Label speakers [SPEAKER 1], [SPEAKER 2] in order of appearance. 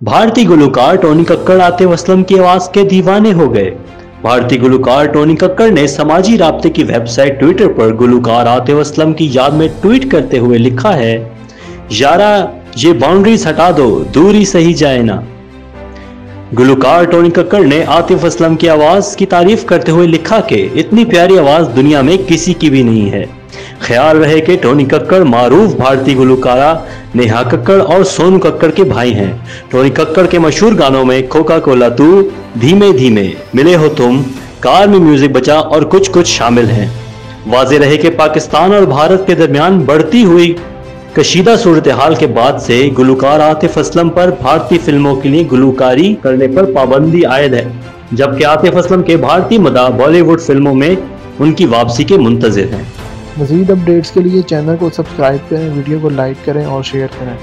[SPEAKER 1] भारतीय गुलकार टोनी कक्कड़ आतिफ असलम की आवाज़ के दीवाने हो गए। भारतीय गुलकार टोनी कक्कड़ ने समाजी रबते की वेबसाइट ट्विटर पर गुलकार आतिफ असलम की याद में ट्वीट करते हुए लिखा है, यारा, ये बाउंड्रीज हटा दो, दूरी सही जाए ना। गुलकार टोनी कक्कड़ ने आतिफ असलम की आवाज़ की तारीफ़ करते हुए लिखा कि, इतनी प्यारी आवाज़ दुनिया में किसी की भी नहीं है। ख्याल रहे कि टोनी कक्कड़ मारूफ भारतीय गुलकारा नेहा कक्कड़ और सोनू कक्कड़ के भाई हैं। टोनी कक्कड़ के मशहूर गानों में खोका कोला तू, धीमे धीमे, मिले हो तुम, कार में म्यूज़िक बचा और कुछ कुछ शामिल हैं। वाजे रहे कि पाकिस्तान और भारत के दरमियान बढ़ती हुई कशीदा सूरत हाल के बाद से गुलकार आतिफ असलम पर भारतीय फ़िल्मों के लिए गुलकारी करने पर पाबंदी आयद है, जबकि आतिफ असलम के भारतीय मदा बॉलीवुड फ़िल्मों में उनकी वापसी के मुंतजर हैं।
[SPEAKER 2] मज़ीद अपडेट्स के लिए चैनल को सब्सक्राइब करें, वीडियो को लाइक करें और शेयर करें।